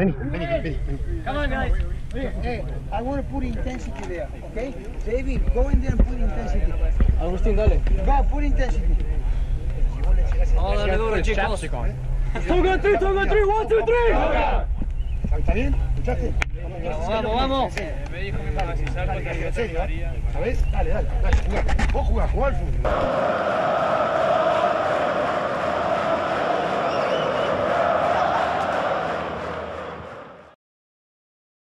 Vení, vení, vení. vení. Come on, guys. Hey, eh, I want to put intensity there, okay? David, go in there and put intensity. Agustín, dale. Go, put intensity. Vamos a darle duro, chicos. Chapstick on. Two, go, three, two, go, three, one, two, three. ¿Está bien? ¿Escuchaste? Vamos, vamos. Me dijo que para si salgo te ¿En serio? ¿Sabés? Dale, dale. Vos jugás, jugá al fútbol.